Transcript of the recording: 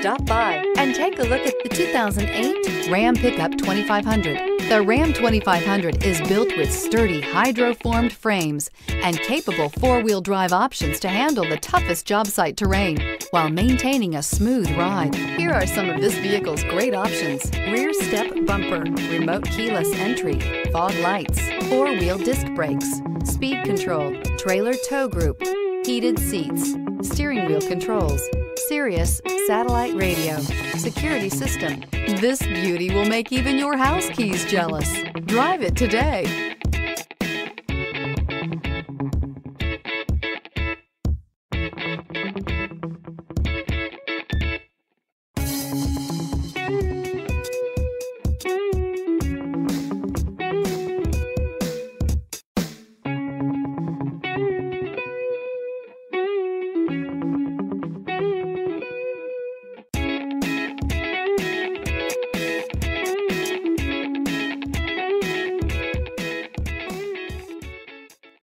Stop by and take a look at the 2008 Ram Pickup 2500. The Ram 2500 is built with sturdy hydroformed frames and capable four-wheel drive options to handle the toughest job site terrain while maintaining a smooth ride. Here are some of this vehicle's great options. Rear step bumper, remote keyless entry, fog lights, four-wheel disc brakes, speed control, trailer tow group, heated seats, steering wheel controls, Sirius satellite radio, security system. This beauty will make even your house keys jealous. Drive it today.